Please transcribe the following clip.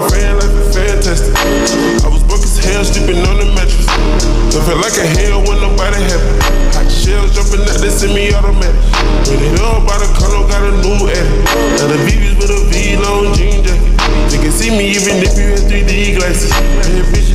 my fan life is fantastic. I was broke as hell, sleeping on the mattress. I felt like a hell when nobody happy. Hot shells jumping out, they send me automatic. When they know about a color, got a new edit. Now the BB's with a V long jean jacket. They can see me even if you have 3D glasses. Hey, bitch,